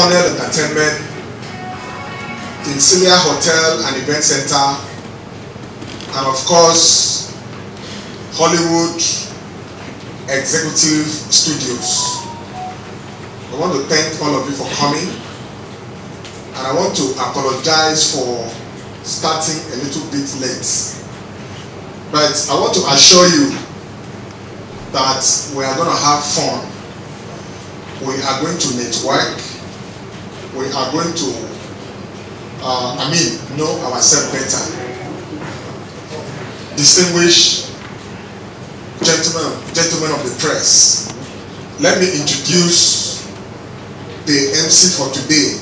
Cornell Entertainment, Tinsilia Hotel and Event Center, and of course, Hollywood Executive Studios. I want to thank all of you for coming, and I want to apologize for starting a little bit late. But I want to assure you that we are going to have fun. We are going to network. We are going to, uh, I mean, know ourselves better. Distinguished gentlemen, gentlemen of the press, let me introduce the MC for today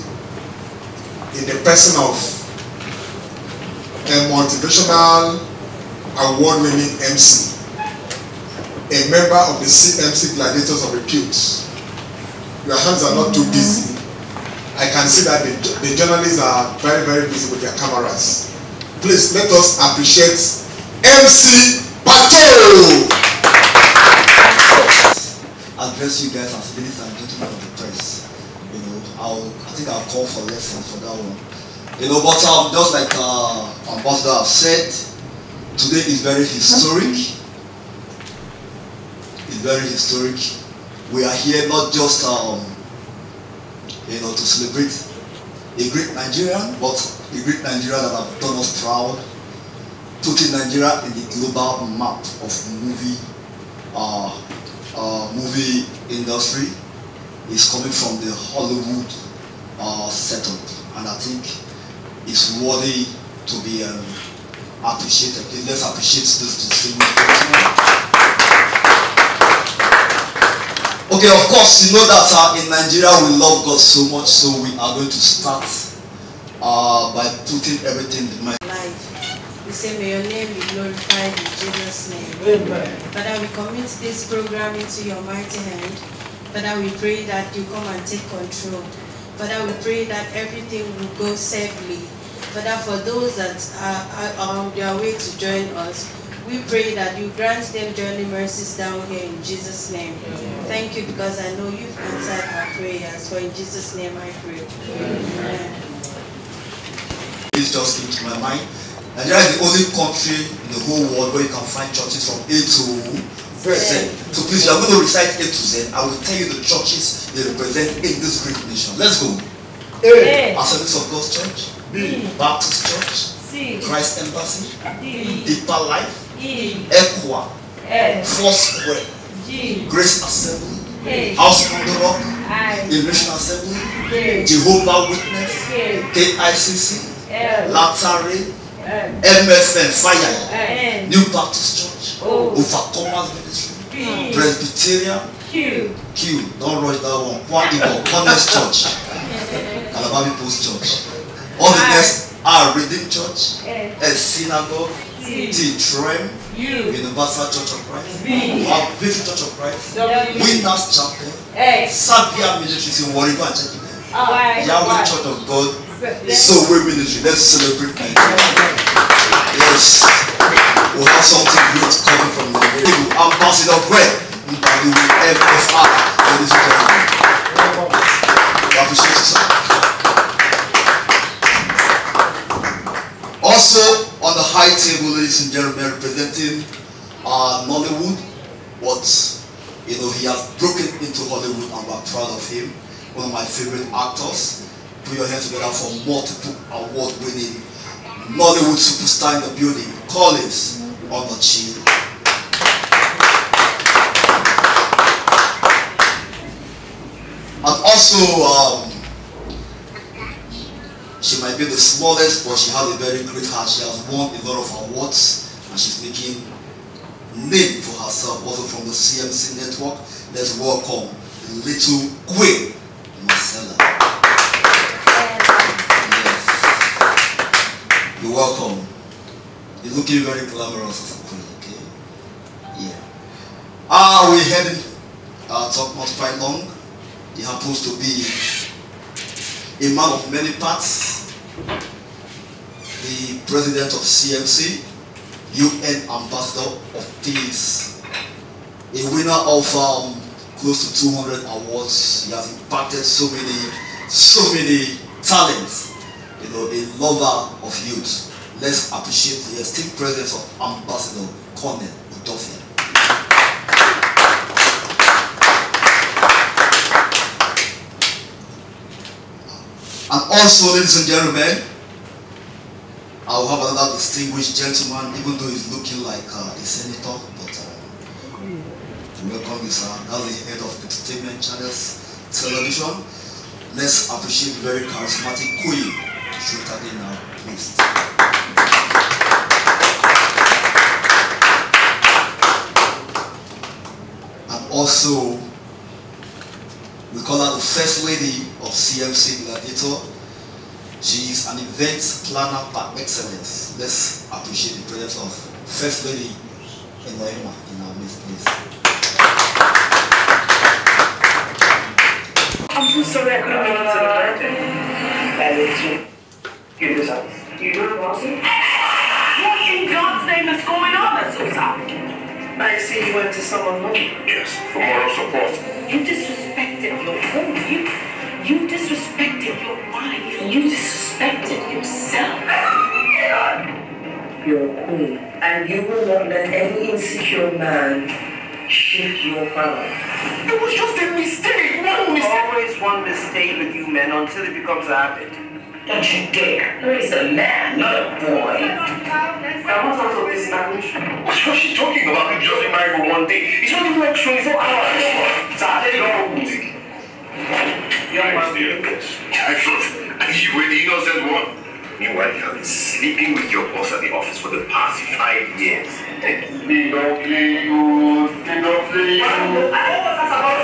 in the person of a motivational award-winning MC, a member of the CMC Gladiators of Repute. Your hands are not too busy. I can see that the, the journalists are very, very busy with their cameras. Please let us appreciate MC Pato! address you guys as ladies and gentlemen of the press. You know, I'll I think I'll call for lessons for that one. You know, but um, just like uh, Ambassador said, today is very historic. It's very historic. We are here not just um, you know to celebrate a great Nigerian, but a great Nigerian that have done us proud, putting Nigeria in the global map of movie uh, uh, movie industry is coming from the Hollywood uh, setup, and I think it's worthy to be um, appreciated. Let's appreciate this distinguished Okay, of course, you know that uh, in Nigeria we love God so much, so we are going to start uh, by putting everything in my life. We say, may your name be glorified in Jesus' name. Amen. Father, we commit this program into your mighty hand. Father, we pray that you come and take control. Father, we pray that everything will go safely. Father, for those that are, are on their way to join us, we pray that you grant them journey mercies down here in Jesus' name. Thank you because I know you've answered our prayers. For in Jesus' name I pray. Amen. This just came to my mind. Nigeria is the only country in the whole world where you can find churches from A to Z. So please, you are going to recite A to Z. I will tell you the churches they represent in this great nation. Let's go. A. Assemblies of God's Church, B. Baptist Church, C. Christ Embassy, D. Deeper Life. Equa, F. Foursquare, G. Grace Assembly. House on the Rock. Illumination Assembly. Jehovah Witness. KICC. Latare, M. MFN, Fire. New Baptist Church. Overcomers Ministry. Presbyterian, Q. Q, don't rush that one, Kwan Igbo, Honest Church, Calabar People's Church. All the next are Redeemed Church, a synagogue, C. T. TREM, U. Universal Church of Christ, Vision Church of Christ. Winners Chapel. Sabia Ministries in Warri, go and check it ah, Yahweh Church of God. So we ministry. Let's celebrate Nigeria. Yes. We'll have something great coming from Nigeria. Ambassador Greg Mbadi MFR, ladies and gentlemen. We appreciate you, sir. Also on the high table, ladies and gentlemen, representing uh, Nollywood, what you know, he has broken into Hollywood and we're proud of him. One of my favorite actors. Put your hands together for multiple award-winning Nollywood superstar in the building, Collins Onochi. And also, um, she might be the smallest, but she has a very great heart. She has won a lot of awards, and she's making name for herself also from the CMC network. Let's welcome Little Queen Marcella. Yes. You're welcome. You're looking very glamorous as a queen, okay? Yeah. Ah, we're heading, uh, talk not quite long. It happens to be a man of many parts, the president of CMC, UN ambassador of peace, a winner of um, close to 200 awards. He has impacted so many so many talents, you know, a lover of youth. Let's appreciate the esteemed presence of Ambassador Colonel Udofia. Also, ladies and gentlemen, I'll have another distinguished gentleman, even though he's looking like uh, a senator, but uh, welcome sir. That's the head of entertainment channels television. Let's appreciate the very charismatic Queen, Shutade now, please. And also, we call her the first lady of CMC Gladiator. She is an event planner par excellence. Let's appreciate the presence of First Lady Enoema in our midst, please. I'm so sorry I couldn't make it to the birthday. I let you. Give this up. You know about it? What in God's name is going on, Azusa? I see you went to someone home. Yes, for moral support. You disrespected your home. You, you disrespected your wife. You disrespected yourself. You're a queen. And you will not let any insecure man shift your power. It was just a mistake. One mistake. Always one mistake with you men until it becomes a habit. Don't you dare. No, he's a man, not a boy. I'm want to this language. What's what she's talking about? You just been married for one day. It's not even like 24 hours. Sir, let it go. Music. Young man, Still, I thought you were the innocent one. Meanwhile, you have been sleeping with your boss at the office for the past five years. They don't play you. They don't play you. I know what that's about.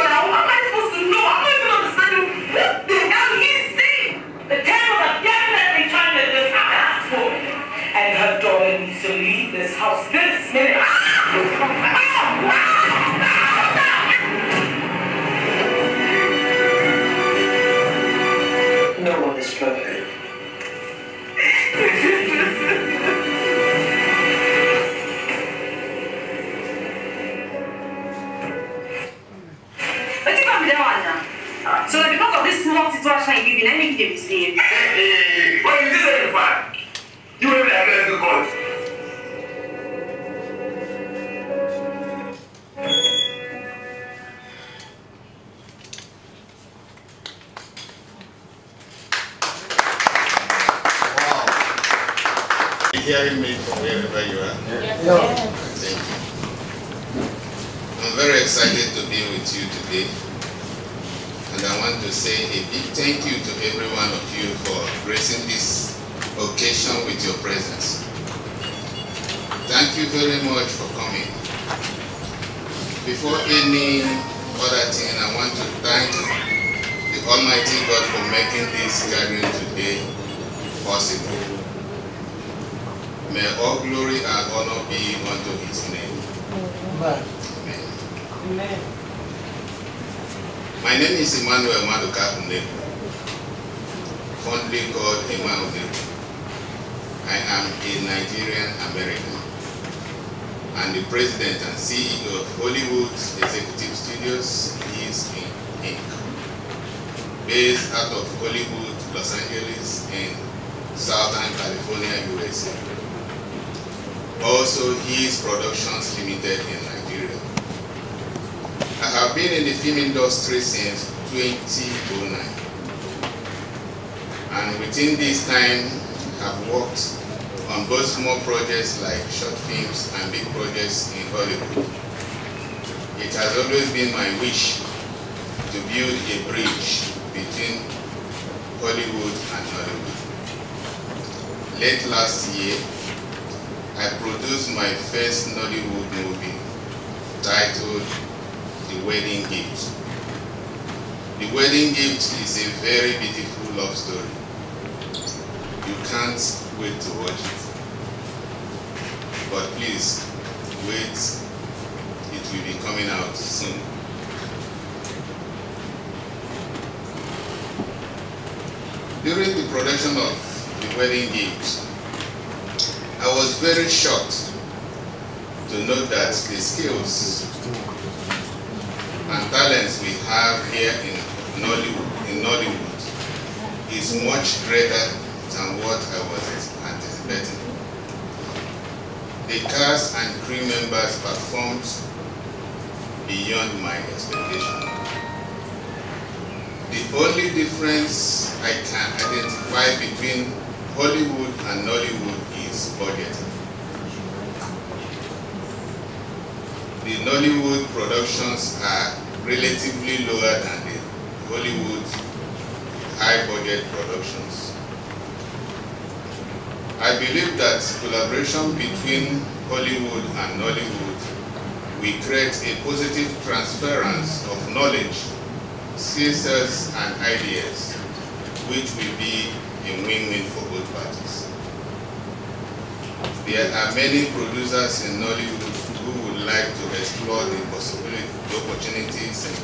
How am I supposed to know? I'm not even understanding what the hell he's saying. The time was definitely trying to this house woman. And her daughter needs to leave this house this minute. hearing me from wherever you are? Thank you. I'm very excited to be with you today. And I want to say a big thank you to every one of you for gracing this occasion with your presence. Thank you very much for coming. Before any other thing, I want to thank the Almighty God for making this gathering today possible. May all glory and honor be unto his name. Amen. Amen. My name is Emmanuel Maduka Unegbu, fondly called Emmanuel Unegbu. I am a Nigerian American and the president and CEO of Hollywood Executive Studios is in Inc. Based out of Hollywood, Los Angeles, in Southern California, USA. Also, His Productions Limited in Nigeria. I have been in the film industry since 2009. And within this time, have worked on both small projects like short films and big projects in Hollywood. It has always been my wish to build a bridge between Nollywood and Hollywood. Late last year, I produced my first Nollywood movie titled The Wedding Gift. The Wedding Gift is a very beautiful love story. You can't wait to watch it. But please, wait, it will be coming out soon. During the production of The Wedding Gift, I was very shocked to know that the skills and talents we have here in Nollywood, in Nollywood is much greater than what I was anticipating. The cast and crew members performed beyond my expectation. The only difference I can identify between Hollywood and Nollywood budget. The Nollywood productions are relatively lower than the Hollywood high budget productions. I believe that collaboration between Hollywood and Nollywood will create a positive transference of knowledge, skills and ideas, which will be a win-win for both parties. There are many producers in Nollywood who would like to explore the possibility, the opportunities in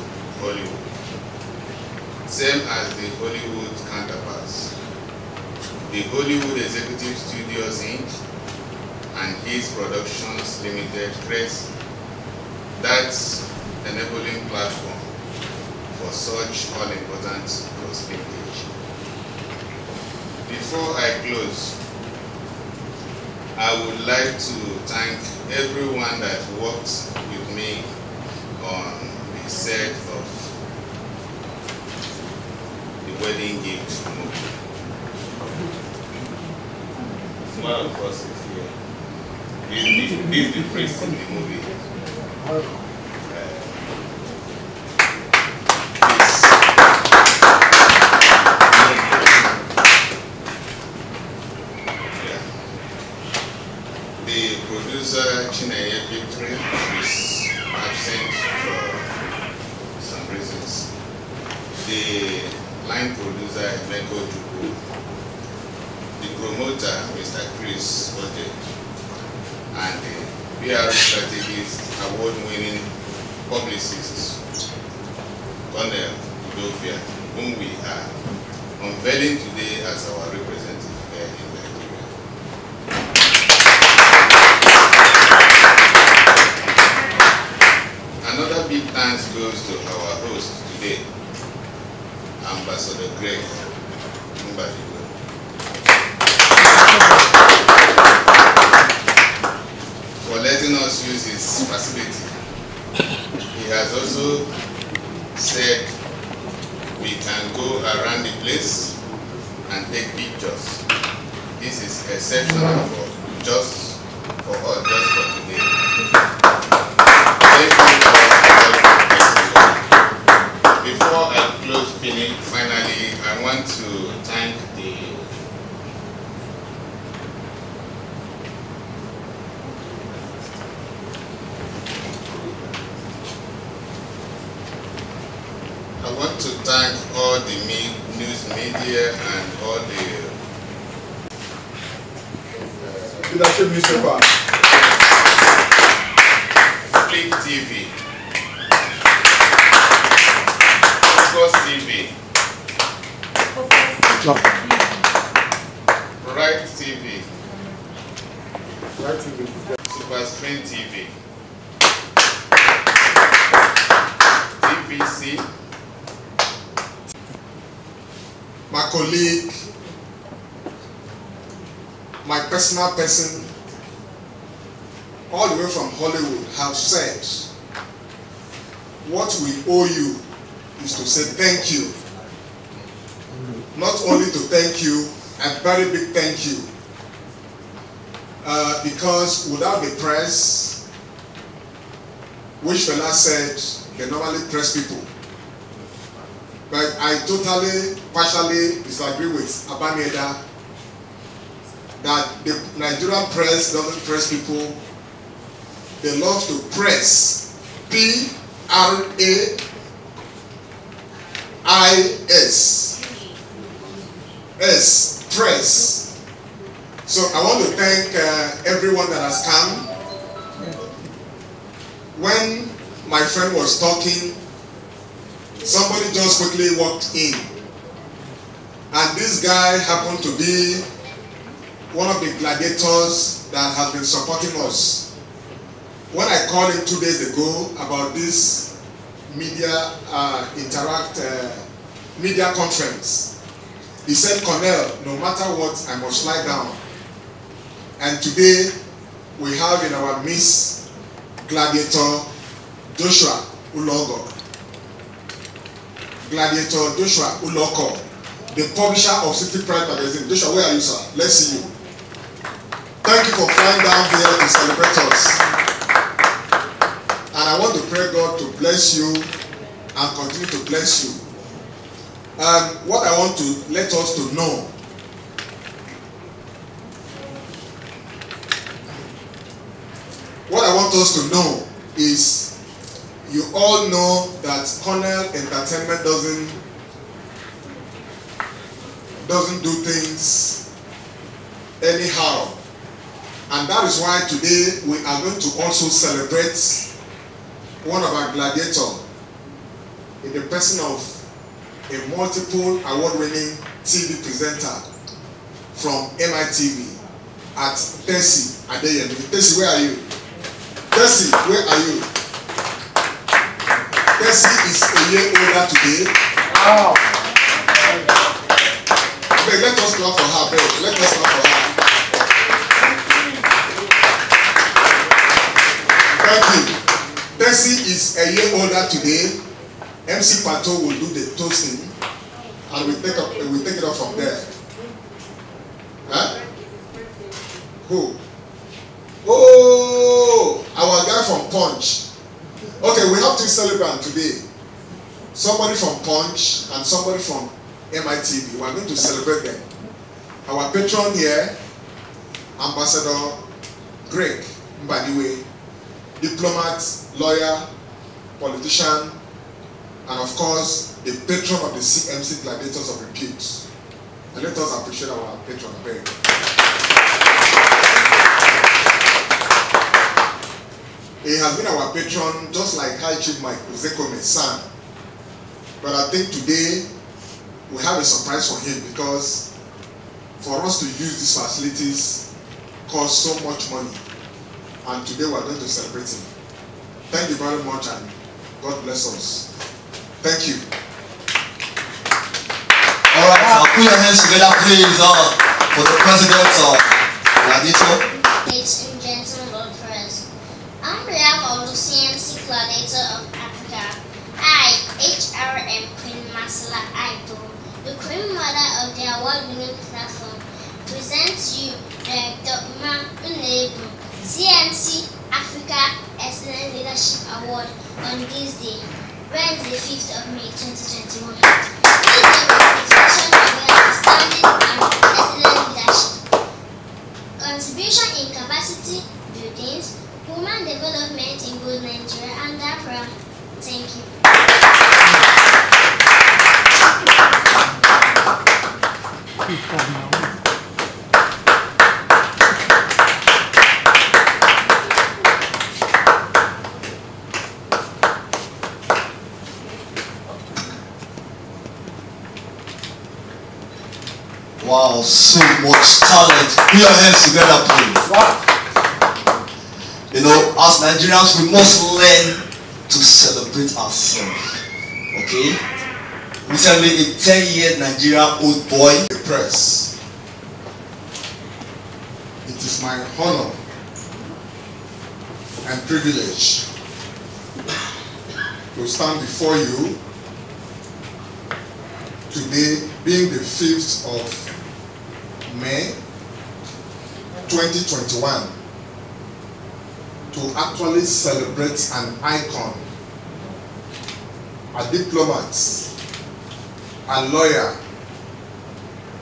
Hollywood, same as the Hollywood counterparts. The Hollywood Executive Studios Inc. and his Productions Limited creates that enabling platform for such all-important cross-linkage. Before I close, I would like to thank everyone that worked with me on the set of the wedding gift movie. One of us is here. This is the, this the priest in the movie. Uh, Yeah. The producer Victory is absent for some reasons. The line producer Emeko Juku, the promoter Mr. Chris Oje, and the PR strategist award-winning publicist Cornel Udofia, whom we are unveiling today as our representative here in Nigeria. Another big thanks goes to our host today, Ambassador Greg Mbadiwe. For letting us use his facility. He has also said we can around the place and take pictures. This is exceptional for just for us, just for Right TV, Right TV. Super Screen TV, TVC, My colleague, my personal person, all the way from Hollywood have said, what we owe you is to say thank you. Not only to thank you, a very big thank you. Uh, because without the press, which fella said they normally press people. But I totally, partially disagree with Abanieda that the Nigerian press doesn't press people. They love to press. P R A I S. S. Press. So I want to thank uh, everyone that has come. When my friend was talking, somebody just quickly walked in. And this guy happened to be one of the gladiators that has been supporting us. When I called him two days ago about this media uh, interact uh, media conference. He said, Cornell, no matter what, I must lie down. And today, we have in our midst Gladiator Joshua Ulogo. Gladiator Joshua Uloko, the publisher of City Pride magazine. Joshua, where are you, sir? Let's see you. Thank you for flying down here to celebrate us. And I want to pray God to bless you and continue to bless you. Um, what I want to let us to know what I want us to know is you all know that Cornell Entertainment doesn't doesn't do things anyhow. And that is why today we are going to also celebrate one of our gladiator in the person of a multiple award-winning TV presenter from MITV at Tessie Adeyemi. Tessie, where are you? Tessie, where are you? Tessie is a year older today. Wow. Beg, let us clap for her, beg. Let us clap for her. Thank you. Tessie is a year older today. MC Pato will do the toasting and we take up we take it up from there. Huh? Who? Oh, our guy from Punch. Okay, we have two celebrants today. Somebody from Punch and somebody from MITV. We are going to celebrate them. Our patron here, Ambassador Greg Mbadiwe, diplomat, lawyer, politician, and of course, the patron of the CMC Gladiators of Repute. And let us appreciate our patron, Abeg. He has been our patron just like High Chief Mike Uzekome son. But I think today we have a surprise for him because for us to use these facilities costs so much money. And today we are going to celebrate him. Thank you very much and God bless us. Thank you. All right, now put your hands together, please, uh, for the president of Gladiator. Ladies and gentlemen the on behalf of the CMC Gladiator of Africa, I, HRM Queen Masala Aido, the Queen Mother of the award-winning platform, present you Director Uma Unegbu, CMC Africa Excellent Leadership Award on this day, Wednesday, 5th of May 2021. This is a recognition of your outstanding and excellent leadership contribution in capacity buildings, human development in both Nigeria and Biafra. Thank you. Wow, so much talent. Put your hands together, please. You know, as Nigerians, we must learn to celebrate ourselves. Okay? Recently, a 10 year Nigerian old boy. the press. It is my honor and privilege to stand before you today, being the 5th of May 2021, to actually celebrate an icon, a diplomat, a lawyer,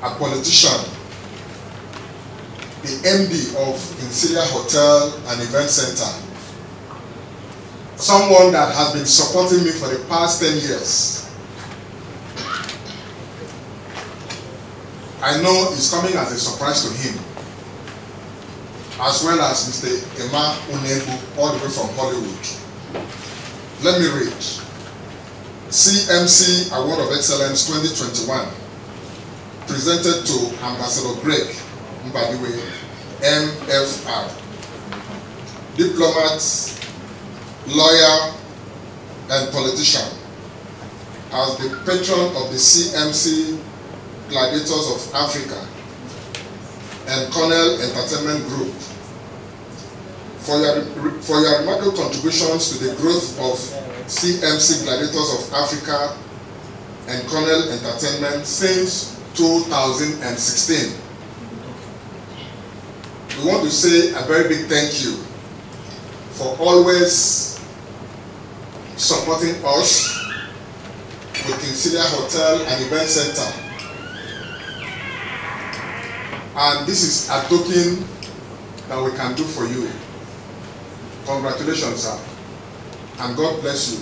a politician, the MD of Insidia Hotel and Event Center, someone that has been supporting me for the past 10 years. I know it's coming as a surprise to him, as well as Mr. Emma Unebu, all the way from Hollywood. Let me read. CMC Award of Excellence 2021 presented to Ambassador Greg Mbadiwe, MFR. Diplomat, lawyer, and politician. as the patron of the CMC Gladiators of Africa and Cornell Entertainment Group for your, for your remarkable contributions to the growth of CMC Gladiators of Africa and Cornell Entertainment since 2016. We want to say a very big thank you for always supporting us with Kinsilia Hotel and Event Center. And this is a token that we can do for you. Congratulations, sir. And God bless you.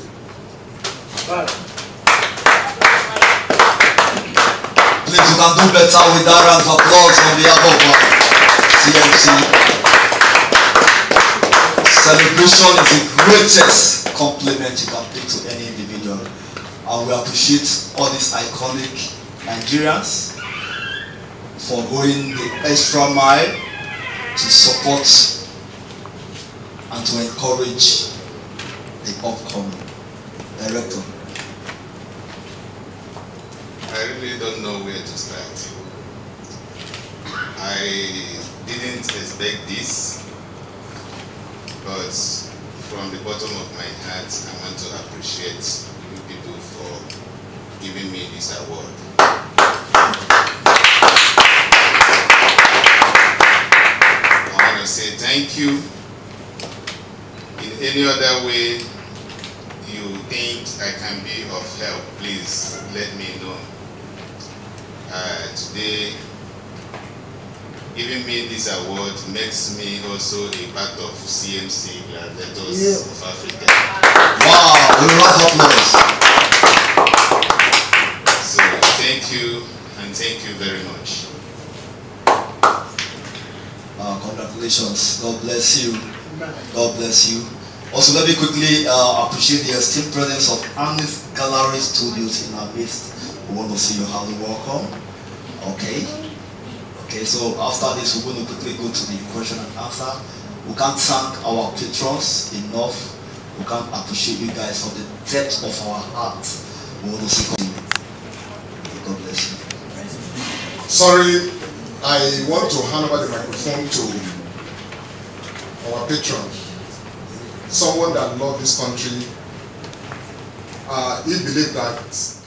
Please, you can do better with that round of applause on behalf of CMC. Celebration is the greatest compliment you can pay to any individual. And we appreciate all these iconic Nigerians for going the extra mile to support and to encourage the upcoming director. I really don't know where to start. I didn't expect this, but from the bottom of my heart, I want to appreciate you people for giving me this award. I want to say thank you. In any other way you think I can be of help, please let me know uh, today giving me this award makes me also a part of CMC Gladiators Yeah. of Africa. Wow, a round of applause. So thank you and thank you very much. Uh, congratulations. God bless you. God bless you. Also, let me quickly uh, appreciate the esteemed presence of Anis Gallery Studios in our midst. We want to see you highly welcome. Okay. Okay, so after this, we're going to quickly go to the question and answer. We can't thank our patrons enough. We can't appreciate you guys from the depth of our heart. We want to see compliment. God bless you. Sorry, I want to hand over the microphone to our patron, someone that loves this country. Uh, he believed that